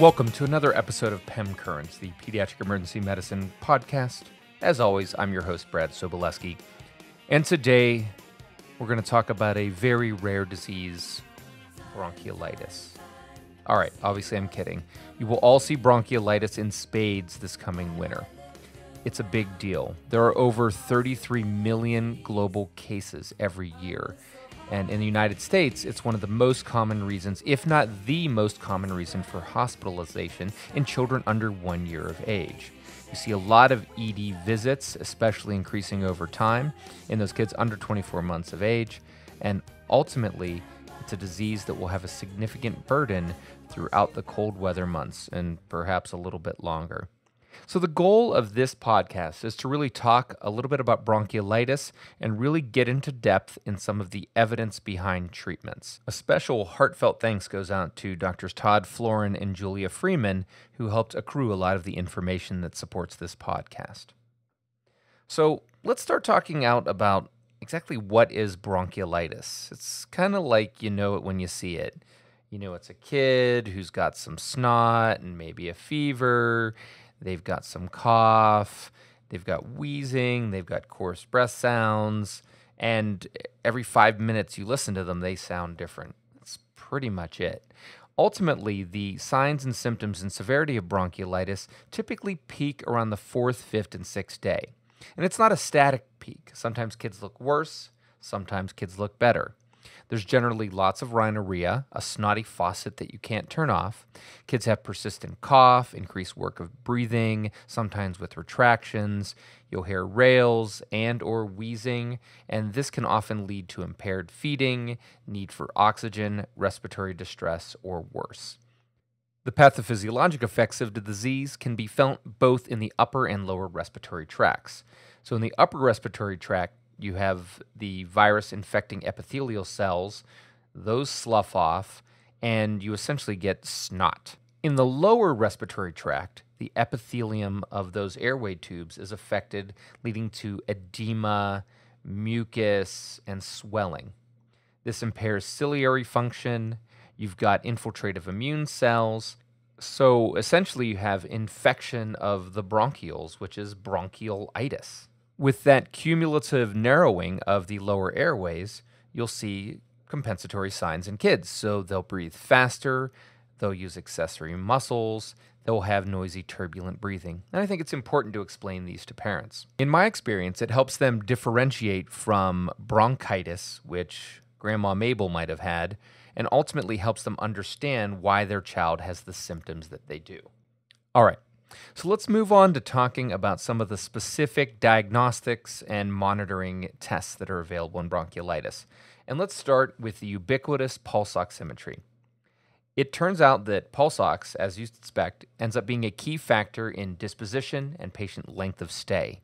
Welcome to another episode of PEM Currents, the Pediatric Emergency Medicine podcast. As always, I'm your host, Brad Sobolewski. And today, we're going to talk about a very rare disease, bronchiolitis. All right, obviously, I'm kidding. You will all see bronchiolitis in spades this coming winter. It's a big deal. There are over 33 million global cases every year. And in the United States, it's one of the most common reasons, if not the most common reason, for hospitalization in children under one year of age. You see a lot of ED visits, especially increasing over time in those kids under 24 months of age. And ultimately, it's a disease that will have a significant burden throughout the cold weather months and perhaps a little bit longer. So, the goal of this podcast is to really talk a little bit about bronchiolitis and really get into depth in some of the evidence behind treatments. A special heartfelt thanks goes out to Drs. Todd Florin and Julia Freeman, who helped accrue a lot of the information that supports this podcast. So, let's start talking out about exactly what is bronchiolitis. It's kind of like you know it when you see it. You know, it's a kid who's got some snot and maybe a fever They've got some cough, they've got wheezing, they've got coarse breath sounds, and every five minutes you listen to them, they sound different. That's pretty much it. Ultimately, the signs and symptoms and severity of bronchiolitis typically peak around the fourth, fifth, and sixth day. And it's not a static peak. Sometimes kids look worse, sometimes kids look better. There's generally lots of rhinorrhea, a snotty faucet that you can't turn off. Kids have persistent cough, increased work of breathing, sometimes with retractions. You'll hear rales and or wheezing, and this can often lead to impaired feeding, need for oxygen, respiratory distress, or worse. The pathophysiologic effects of the disease can be felt both in the upper and lower respiratory tracts. So, in the upper respiratory tract, you have the virus infecting epithelial cells, those slough off, and you essentially get snot. In the lower respiratory tract, the epithelium of those airway tubes is affected, leading to edema, mucus, and swelling. This impairs ciliary function. You've got infiltrative immune cells. So essentially, you have infection of the bronchioles, which is bronchiolitis with that cumulative narrowing of the lower airways, you'll see compensatory signs in kids. So they'll breathe faster, they'll use accessory muscles, they'll have noisy, turbulent breathing. And I think it's important to explain these to parents. In my experience, it helps them differentiate from bronchitis, which Grandma Mabel might have had, and ultimately helps them understand why their child has the symptoms that they do. All right, so let's move on to talking about some of the specific diagnostics and monitoring tests that are available in bronchiolitis. And let's start with the ubiquitous pulse oximetry. It turns out that pulse ox, as you'd expect, ends up being a key factor in disposition and patient length of stay.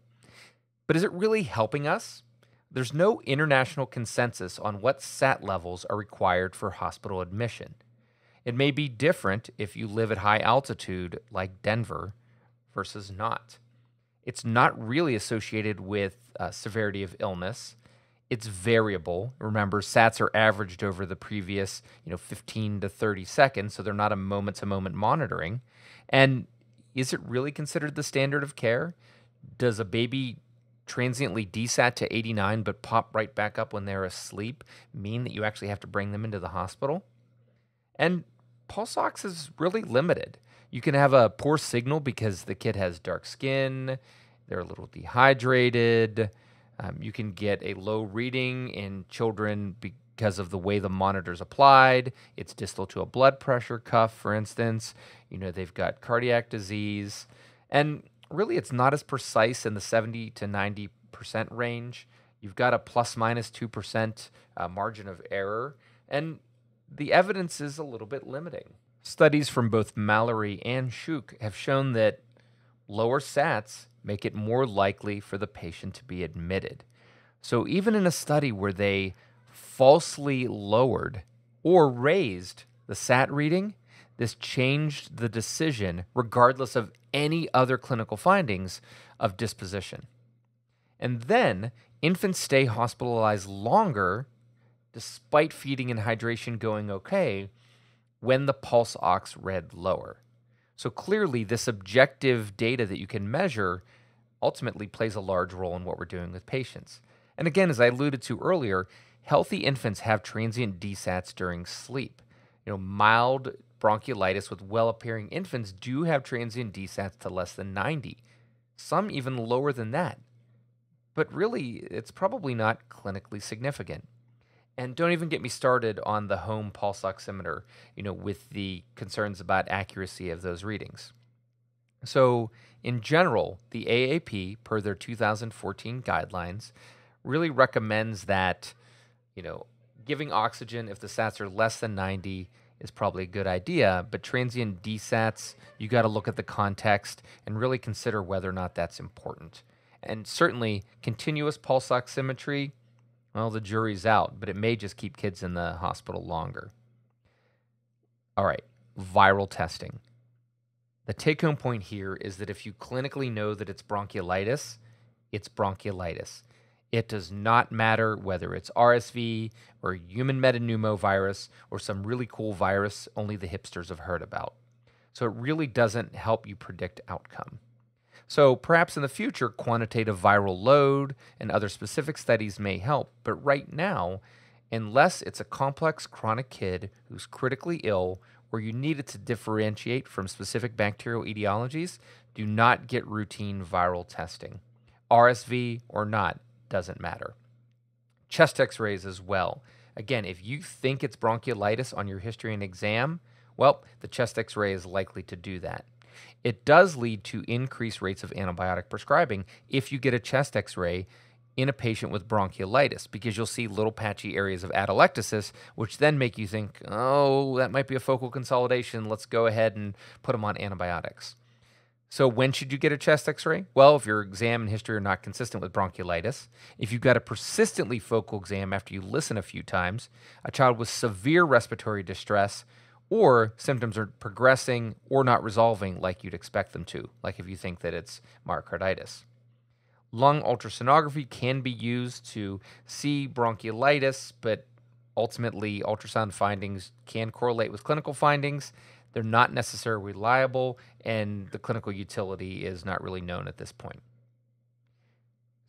But is it really helping us? There's no international consensus on what SAT levels are required for hospital admission. It may be different if you live at high altitude, like Denver, versus not. It's not really associated with uh, severity of illness. It's variable. Remember, SATs are averaged over the previous, you know, 15 to 30 seconds, so they're not a moment-to-moment monitoring. And is it really considered the standard of care? Does a baby transiently desat to 89 but pop right back up when they're asleep mean that you actually have to bring them into the hospital? And pulse ox is really limited. You can have a poor signal because the kid has dark skin, they're a little dehydrated. Um, you can get a low reading in children because of the way the monitor's applied. It's distal to a blood pressure cuff, for instance. You know, they've got cardiac disease. And really, it's not as precise in the 70 to 90% range. You've got a plus minus 2% uh, margin of error. And the evidence is a little bit limiting. Studies from both Mallory and Schuh have shown that lower SATs make it more likely for the patient to be admitted. So, even in a study where they falsely lowered or raised the SAT reading, this changed the decision, regardless of any other clinical findings, of disposition. And then infants stay hospitalized longer despite feeding and hydration going okay when the pulse ox read lower. So clearly, this objective data that you can measure ultimately plays a large role in what we're doing with patients. And again, as I alluded to earlier, healthy infants have transient DSATs during sleep. You know, mild bronchiolitis with well appearing infants do have transient DSATs to less than 90, some even lower than that. But really, it's probably not clinically significant. And don't even get me started on the home pulse oximeter, you know, with the concerns about accuracy of those readings. So, in general, the AAP, per their 2014 guidelines, really recommends that, you know, giving oxygen if the SATs are less than 90 is probably a good idea, but transient DSATs, you got to look at the context and really consider whether or not that's important. And certainly, continuous pulse oximetry, well, the jury's out, but it may just keep kids in the hospital longer. All right, viral testing. The take home point here is that if you clinically know that it's bronchiolitis, it's bronchiolitis. It does not matter whether it's RSV or human metapneumovirus or some really cool virus only the hipsters have heard about. So it really doesn't help you predict outcome. So perhaps in the future, quantitative viral load and other specific studies may help, but right now, unless it's a complex chronic kid who's critically ill or you need it to differentiate from specific bacterial etiologies, do not get routine viral testing. RSV or not, doesn't matter. Chest x rays as well. Again, if you think it's bronchiolitis on your history and exam, well, the chest x ray is likely to do that. It does lead to increased rates of antibiotic prescribing if you get a chest x ray in a patient with bronchiolitis because you'll see little patchy areas of atelectasis, which then make you think, oh, that might be a focal consolidation. Let's go ahead and put them on antibiotics. So, when should you get a chest x ray? Well, if your exam and history are not consistent with bronchiolitis, if you've got a persistently focal exam after you listen a few times, a child with severe respiratory distress, or symptoms are progressing or not resolving like you'd expect them to, like if you think that it's myocarditis. Lung ultrasonography can be used to see bronchiolitis, but ultimately, ultrasound findings can correlate with clinical findings. They're not necessarily reliable, and the clinical utility is not really known at this point.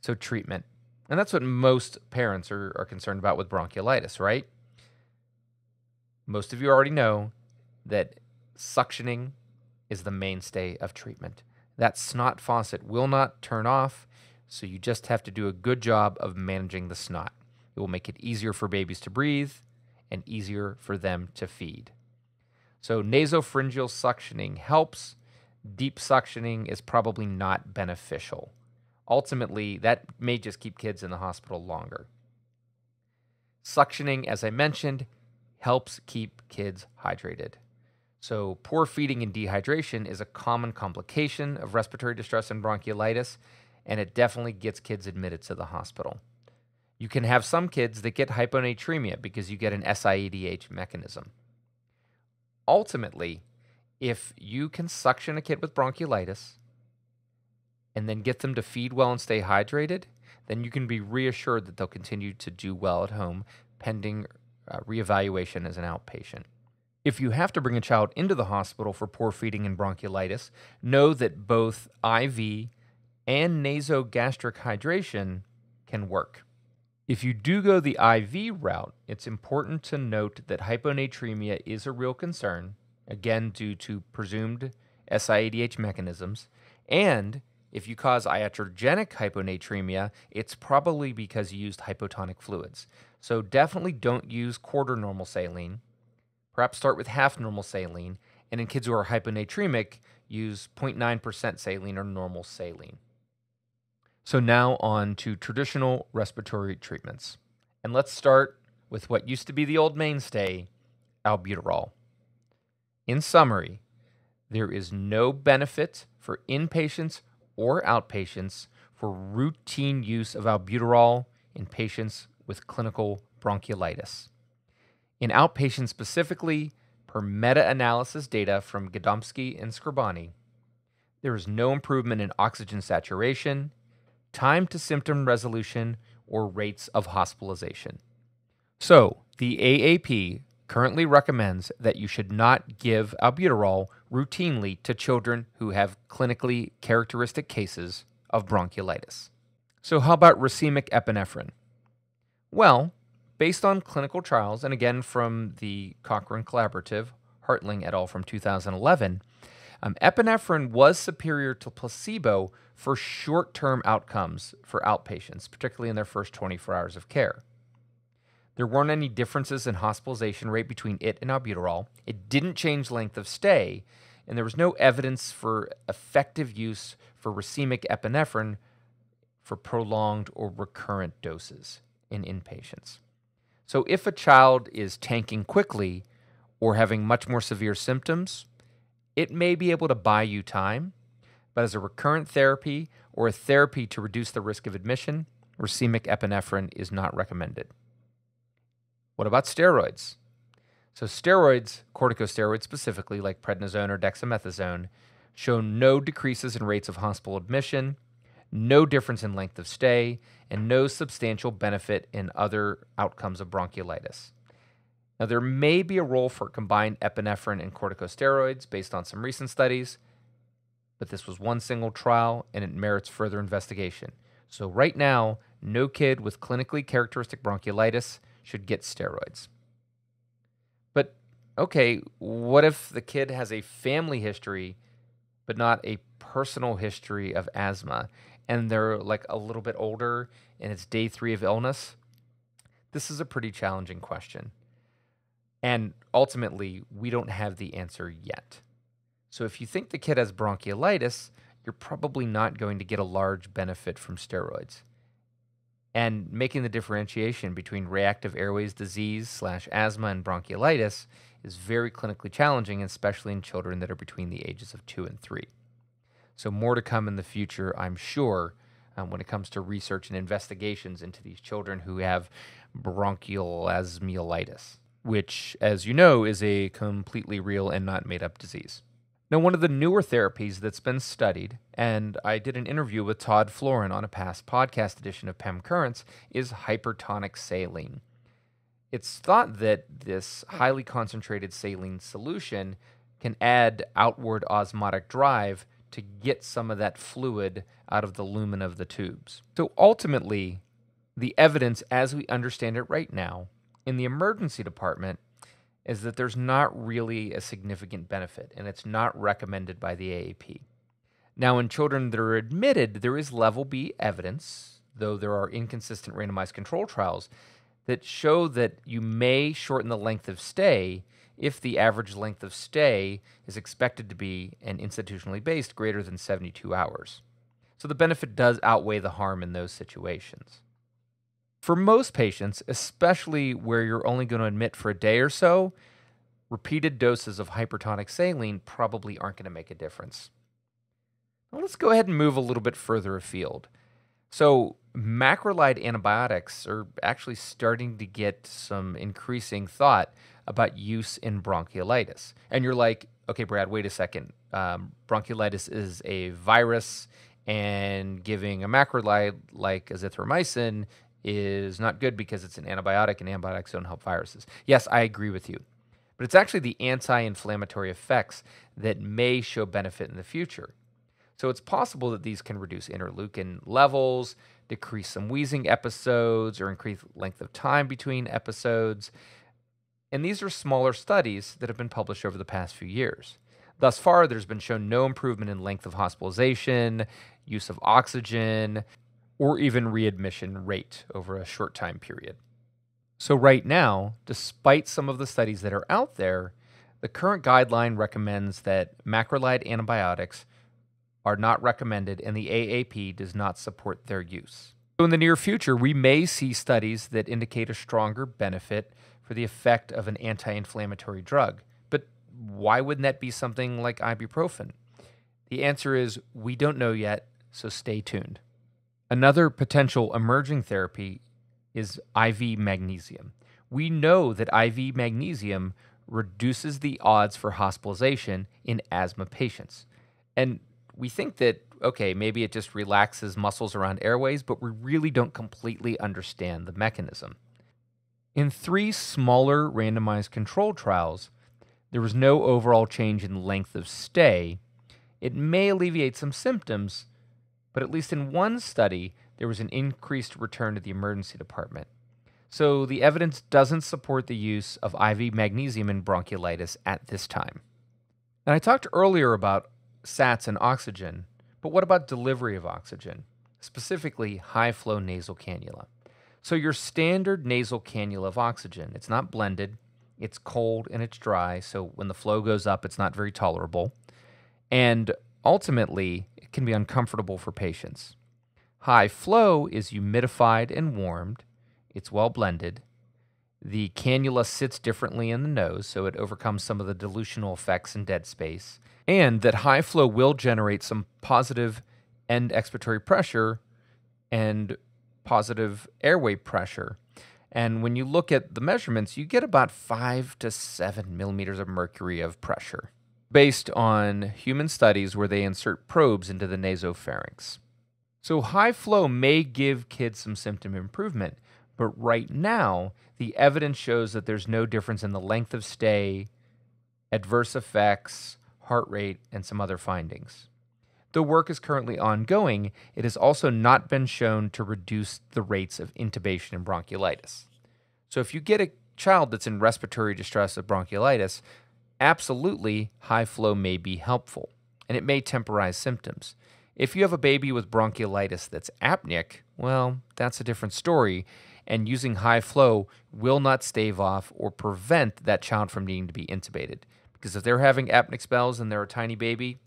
So, treatment. And that's what most parents are, are concerned about with bronchiolitis, right? Most of you already know that suctioning is the mainstay of treatment. That snot faucet will not turn off, so you just have to do a good job of managing the snot. It will make it easier for babies to breathe and easier for them to feed. So, nasopharyngeal suctioning helps. Deep suctioning is probably not beneficial. Ultimately, that may just keep kids in the hospital longer. Suctioning, as I mentioned, helps keep kids hydrated. So, poor feeding and dehydration is a common complication of respiratory distress and bronchiolitis, and it definitely gets kids admitted to the hospital. You can have some kids that get hyponatremia because you get an SIADH mechanism ultimately, if you can suction a kid with bronchiolitis and then get them to feed well and stay hydrated, then you can be reassured that they'll continue to do well at home pending uh, reevaluation as an outpatient. If you have to bring a child into the hospital for poor feeding and bronchiolitis, know that both IV and nasogastric hydration can work. If you do go the IV route, it's important to note that hyponatremia is a real concern, again, due to presumed SIADH mechanisms. And if you cause iatrogenic hyponatremia, it's probably because you used hypotonic fluids. So definitely don't use quarter normal saline. Perhaps start with half normal saline. And in kids who are hyponatremic, use 0.9% saline or normal saline. So, now on to traditional respiratory treatments. And let's start with what used to be the old mainstay albuterol. In summary, there is no benefit for inpatients or outpatients for routine use of albuterol in patients with clinical bronchiolitis. In outpatients specifically, per meta analysis data from Gadomski and Scribani, there is no improvement in oxygen saturation, time to symptom resolution, or rates of hospitalization. So, the AAP currently recommends that you should not give albuterol routinely to children who have clinically characteristic cases of bronchiolitis. So, how about racemic epinephrine? Well, based on clinical trials, and again from the Cochrane Collaborative, Hartling et al. from 2011, um, epinephrine was superior to placebo for short term outcomes for outpatients, particularly in their first 24 hours of care. There weren't any differences in hospitalization rate between it and albuterol. It didn't change length of stay, and there was no evidence for effective use for racemic epinephrine for prolonged or recurrent doses in inpatients. So, if a child is tanking quickly or having much more severe symptoms, it may be able to buy you time, but as a recurrent therapy or a therapy to reduce the risk of admission, racemic epinephrine is not recommended. What about steroids? So, steroids, corticosteroids specifically, like prednisone or dexamethasone, show no decreases in rates of hospital admission, no difference in length of stay, and no substantial benefit in other outcomes of bronchiolitis. Now, there may be a role for combined epinephrine and corticosteroids based on some recent studies, but this was one single trial and it merits further investigation. So, right now, no kid with clinically characteristic bronchiolitis should get steroids. But, okay, what if the kid has a family history, but not a personal history of asthma? and they're like a little bit older and it's day three of illness? This is a pretty challenging question. And ultimately, we don't have the answer yet. So if you think the kid has bronchiolitis, you're probably not going to get a large benefit from steroids. And making the differentiation between reactive airways disease slash asthma and bronchiolitis is very clinically challenging, especially in children that are between the ages of two and three. So, more to come in the future, I'm sure, um, when it comes to research and investigations into these children who have bronchial asmiolitis, which, as you know, is a completely real and not made up disease. Now, one of the newer therapies that's been studied, and I did an interview with Todd Florin on a past podcast edition of PEM Currents, is hypertonic saline. It's thought that this highly concentrated saline solution can add outward osmotic drive to get some of that fluid out of the lumen of the tubes. So ultimately, the evidence as we understand it right now in the emergency department is that there's not really a significant benefit and it's not recommended by the AAP. Now, in children that are admitted, there is level B evidence, though there are inconsistent randomized control trials, that show that you may shorten the length of stay if the average length of stay is expected to be and institutionally based greater than 72 hours. So the benefit does outweigh the harm in those situations. For most patients, especially where you're only going to admit for a day or so, repeated doses of hypertonic saline probably aren't going to make a difference. Let's go ahead and move a little bit further afield. So, macrolide antibiotics are actually starting to get some increasing thought about use in bronchiolitis. And you're like, okay, Brad, wait a second. Um, bronchiolitis is a virus, and giving a macrolide like azithromycin is not good because it's an antibiotic, and antibiotics don't help viruses. Yes, I agree with you. But it's actually the anti inflammatory effects that may show benefit in the future. So it's possible that these can reduce interleukin levels, decrease some wheezing episodes, or increase length of time between episodes. And these are smaller studies that have been published over the past few years. Thus far, there's been shown no improvement in length of hospitalization, use of oxygen, or even readmission rate over a short time period. So, right now, despite some of the studies that are out there, the current guideline recommends that macrolide antibiotics are not recommended and the AAP does not support their use. So, in the near future, we may see studies that indicate a stronger benefit for the effect of an anti inflammatory drug. But why wouldn't that be something like ibuprofen? The answer is we don't know yet, so stay tuned. Another potential emerging therapy is IV magnesium. We know that IV magnesium reduces the odds for hospitalization in asthma patients. And we think that, okay, maybe it just relaxes muscles around airways, but we really don't completely understand the mechanism. In three smaller randomized control trials, There was no overall change in length of stay. It may alleviate some symptoms, but at least in one study, there was an increased return to the emergency department. So the evidence doesn't support the use of IV magnesium in bronchiolitis at this time. And I talked earlier about SATs and oxygen, but what about delivery of oxygen, specifically high flow nasal cannula? So, your standard nasal cannula of oxygen, it's not blended, it's cold and it's dry. So, when the flow goes up, it's not very tolerable. And ultimately, can be uncomfortable for patients. High flow is humidified and warmed, it's well blended. The cannula sits differently in the nose, so it overcomes some of the dilutional effects in dead space. And that high flow will generate some positive end expiratory pressure and positive airway pressure. And when you look at the measurements, you get about five to seven millimeters of mercury of pressure based on human studies where they insert probes into the nasopharynx. So, high flow may give kids some symptom improvement, but right now, the evidence shows that there's no difference in the length of stay, adverse effects, heart rate, and some other findings. The work is currently ongoing. It has also not been shown to reduce the rates of intubation and bronchiolitis. So, if you get a child that's in respiratory distress of bronchiolitis, absolutely high flow may be helpful and it may temporize symptoms. If you have a baby with bronchiolitis that's apneic, well, that's a different story and using high flow will not stave off or prevent that child from needing to be intubated. Because if they're having apneic spells and they're a tiny baby,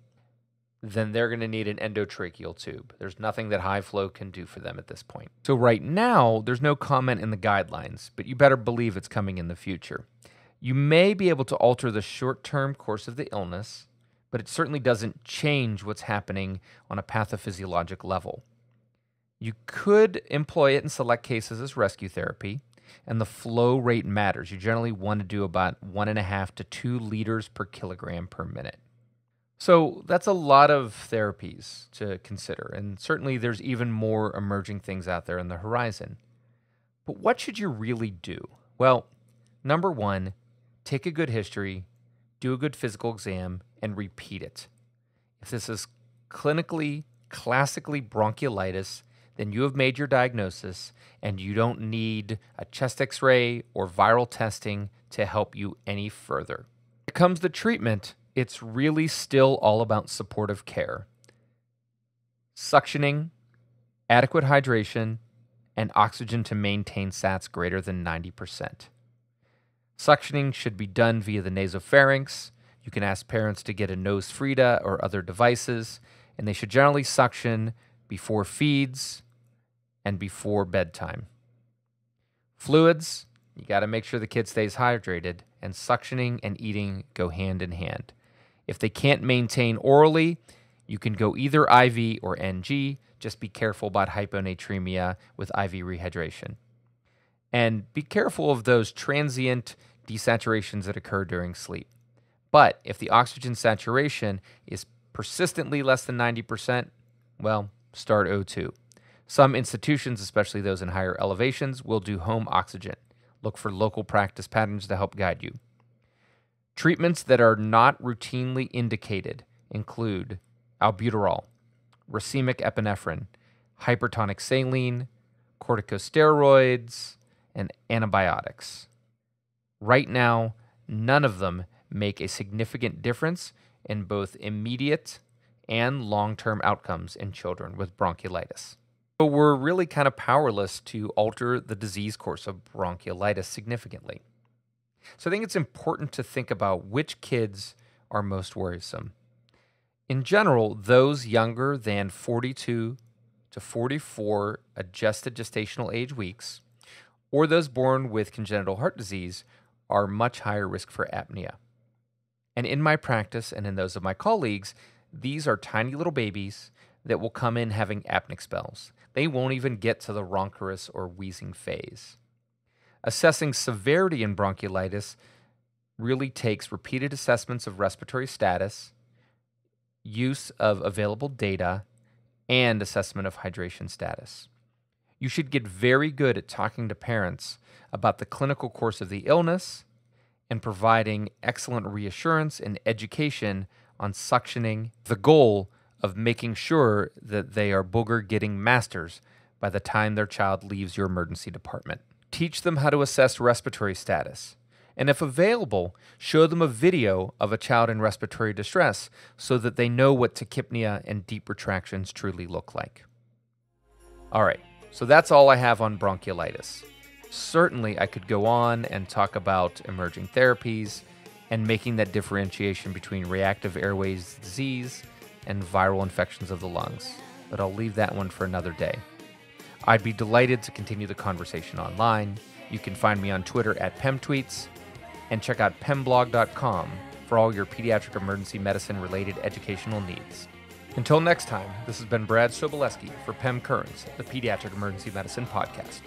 then they're going to need an endotracheal tube. There's nothing that high flow can do for them at this point. So, right now, there's no comment in the guidelines, but you better believe it's coming in the future. You may be able to alter the short term course of the illness, but it certainly doesn't change what's happening on a pathophysiologic level. You could employ it in select cases as rescue therapy, and the flow rate matters. You generally want to do about one and a half to two liters per kilogram per minute. So that's a lot of therapies to consider, and certainly there's even more emerging things out there on the horizon. But what should you really do? Well, number one, take a good history, do a good physical exam, and repeat it. If this is clinically, classically bronchiolitis, then you have made your diagnosis and you don't need a chest x ray or viral testing to help you any further. When it comes to treatment, it's really still all about supportive care. Suctioning, adequate hydration, and oxygen to maintain SATs greater than 90%. Suctioning should be done via the nasopharynx. You can ask parents to get a NoseFrida or other devices, and they should generally suction before feeds, and before bedtime. Fluids, you got to make sure the kid stays hydrated, and suctioning and eating go hand in hand. If they can't maintain orally, you can go either IV or NG. Just be careful about hyponatremia with IV rehydration. And be careful of those transient desaturations that occur during sleep. But if the oxygen saturation is persistently less than 90%, well, start O2. Some institutions, especially those in higher elevations, will do home oxygen. Look for local practice patterns to help guide you. Treatments that are not routinely indicated include albuterol, racemic epinephrine, hypertonic saline, corticosteroids, and antibiotics. Right now, none of them make a significant difference in both immediate and long term outcomes in children with bronchiolitis. But we're really kind of powerless to alter the disease course of bronchiolitis significantly. So I think it's important to think about which kids are most worrisome. In general, those younger than 42 to 44 adjusted gestational age weeks, or those born with congenital heart disease, are much higher risk for apnea. And in my practice and in those of my colleagues, these are tiny little babies that will come in having apneic spells. They won't even get to the rhonchorous or wheezing phase. Assessing severity in bronchiolitis really takes repeated assessments of respiratory status, use of available data, and assessment of hydration status. You should get very good at talking to parents about the clinical course of the illness and providing excellent reassurance and education on suctioning, the goal of making sure that they are booger getting masters by the time their child leaves your emergency department. Teach them how to assess respiratory status. And if available, show them a video of a child in respiratory distress so that they know what tachypnea and deep retractions truly look like. All right, so that's all I have on bronchiolitis. Certainly, I could go on and talk about emerging therapies and making that differentiation between reactive airways disease and viral infections of the lungs, but I'll leave that one for another day. I'd be delighted to continue the conversation online. You can find me on Twitter at PemTweets and check out pemblog.com for all your pediatric emergency medicine related educational needs. Until next time, this has been Brad Sobolewski for PEM Currents, the Pediatric Emergency Medicine Podcast.